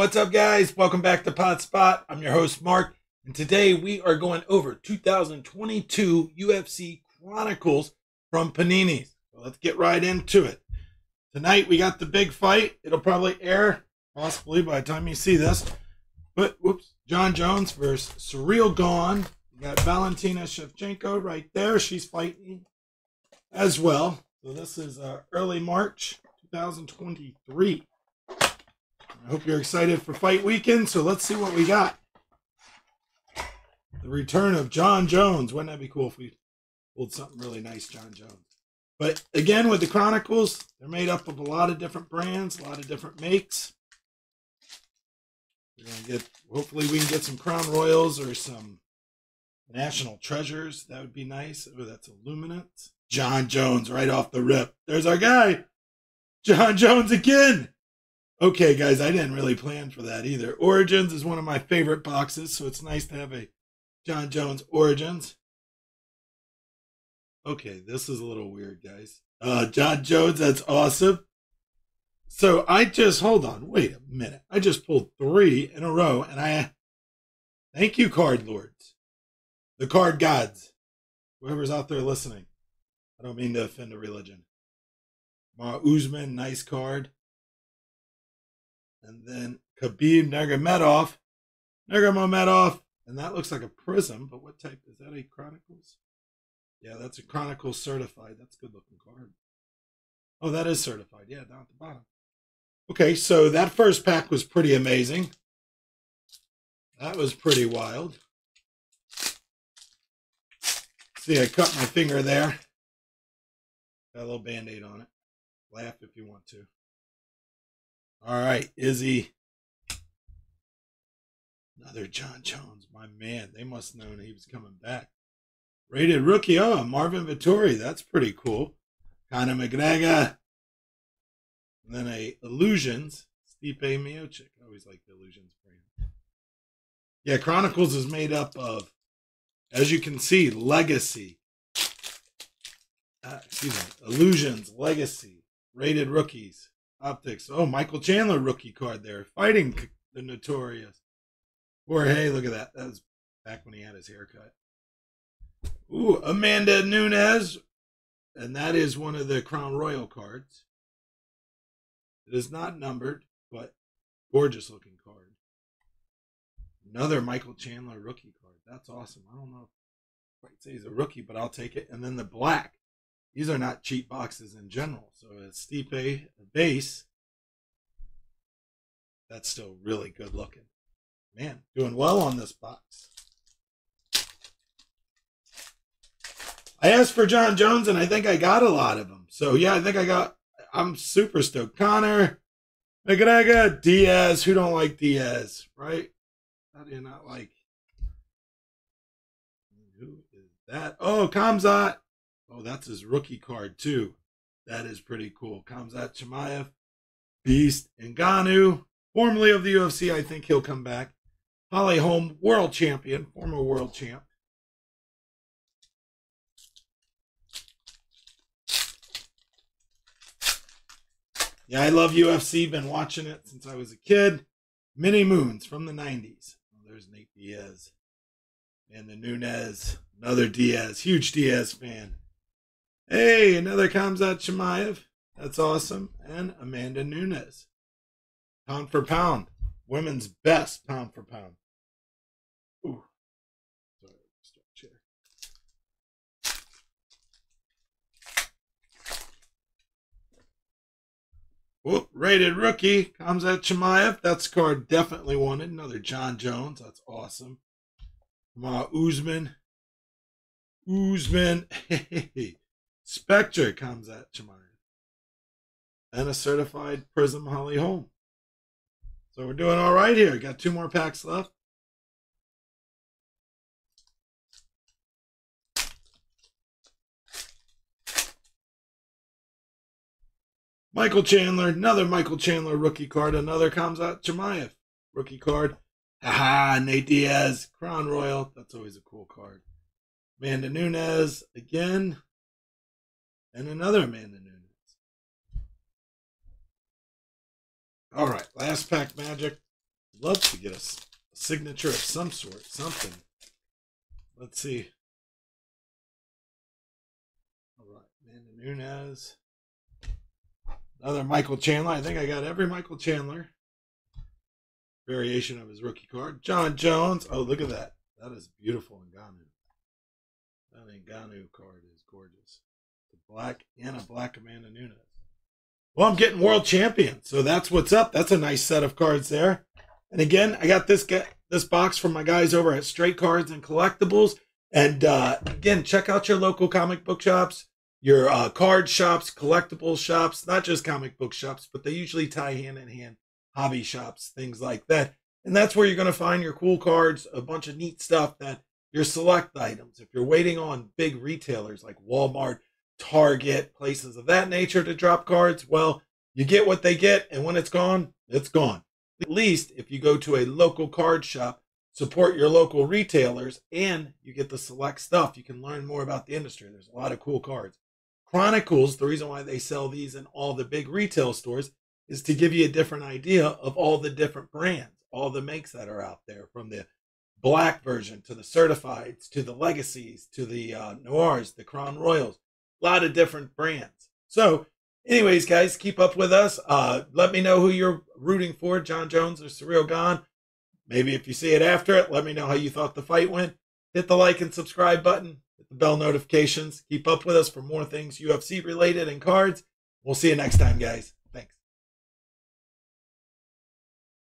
What's up, guys? Welcome back to Potts Spot. I'm your host, Mark, and today we are going over 2022 UFC Chronicles from Panini's. So let's get right into it. Tonight we got the big fight. It'll probably air possibly by the time you see this. But whoops, Jon Jones versus Ciryl Gane. You got Valentina Shevchenko right there. She's fighting as well. So this is uh, early March 2023. I hope you're excited for fight weekend. So let's see what we got. The return of Jon Jones. Wouldn't that be cool if we pulled something really nice, Jon Jones? But again, with the Chronicles, they're made up of a lot of different brands, a lot of different makes. We're gonna get. Hopefully, we can get some Crown Royals or some National Treasures. That would be nice. Oh, that's Illuminant. Jon Jones right off the rip. There's our guy, Jon Jones again. Okay, guys, I didn't really plan for that either. Origins is one of my favorite boxes, so it's nice to have a Jon Jones Origins. Okay, this is a little weird, guys. Uh, Jon Jones, that's awesome. So I just hold on, wait a minute. I just pulled three in a row, and I thank you, card lords, the card gods, whoever's out there listening. I don't mean to offend a religion. Ma Usman, nice card. And then Khabib Nurmagomedov, Nurmagomedov, and that looks like a prism, but what type is that? A Chronicles? Yeah, that's a Chronicles certified. That's a good looking card. Oh, that is certified. Yeah, down at the bottom. Okay, so that first pack was pretty amazing. That was pretty wild. See, I cut my finger there. Got a little band aid on it. Laugh if you want to. All right, Izzy. Another Jon Jones, my man. They must have known he was coming back. Rated rookie. Oh, Marvin Vettori. That's pretty cool. Conor McGregor. And then a Illusions. Stipe Miocic. I always like the Illusions brand. Yeah, Chronicles is made up of, as you can see, Legacy. Uh, excuse me. Illusions, Legacy, Rated Rookies, Optics. Oh, Michael Chandler rookie card there. Fighting the Notorious. Jorge, look at that. That was back when he had his haircut. Ooh, Amanda Nunes. And that is one of the Crown Royal cards. It is not numbered, but gorgeous looking card. Another Michael Chandler rookie card. That's awesome. I don't know if I'd say he's a rookie, but I'll take it. And then the black. These are not cheap boxes in general. So a Stipe, base. That's still really good looking. Man, doing well on this box. I asked for Jon Jones, and I think I got a lot of them. So yeah, I think I got. I'm super stoked. Conor, McGregor, Diaz. Who don't like Diaz, right? How do you not like? Who is that? Oh, Khamzat. Oh, that's his rookie card too. That is pretty cool. Khamzat Chimaev, Beast, Ngannou, formerly of the UFC. I think he'll come back. Holly Holm, world champion, former world champ. Yeah, I love UFC. Been watching it since I was a kid. Many Moons from the 90s. Oh, there's Nate Diaz. And the Nunes. Another Diaz. Huge Diaz fan. Hey, another Khamzat Chimaev. That's awesome. And Amanda Nunes. Pound for pound. Women's best pound for pound. Ooh. Sorry, stretch here. Whoop, rated rookie Khamzat Chimaev. That's card definitely wanted. Another Jon Jones. That's awesome. Ma Usman. Usman. Spectra comes at Chimaev. And a certified Prism Holly Holm. So we're doing all right here. Got two more packs left. Michael Chandler, another Michael Chandler rookie card, another Khamzat Chimaev rookie card. Haha, Nate Diaz, Crown Royal. That's always a cool card. Amanda Nunes again. And another Amanda Nunes. All right, last pack magic. love to get a, a signature of some sort, something. Let's see. All right, Amanda Nunes. Another Michael Chandler. I think I got every Michael Chandler variation of his rookie card. Jon Jones. Oh, look at that. That is beautiful Ngannou. That Ngannou card is gorgeous. The black and a black Amanda Nunes. Well, I'm getting world champion, so that's what's up. That's a nice set of cards there. And again, I got this get this box from my guys over at Straight Cards and Collectibles. And uh, again, check out your local comic book shops, your uh, card shops, collectible shops, not just comic book shops, but they usually tie hand in hand hobby shops, things like that. And that's where you're going to find your cool cards, a bunch of neat stuff that your select items. If you're waiting on big retailers like Walmart, Target, places of that nature to drop cards, well, you get what they get, and when it's gone, it's gone. At least if you go to a local card shop, support your local retailers, and you get the select stuff, you can learn more about the industry. There's a lot of cool cards. Chronicles, the reason why they sell these in all the big retail stores is to give you a different idea of all the different brands, all the makes that are out there, from the black version to the certifieds to the legacies to the uh, noirs, the crown royals, a lot of different brands. So, anyways, guys, keep up with us. Uh, let me know who you're rooting for, Jon Jones or Ciryl Gane. Maybe if you see it after it, let me know how you thought the fight went. Hit the like and subscribe button, hit the bell notifications. Keep up with us for more things UFC related and cards. We'll see you next time, guys.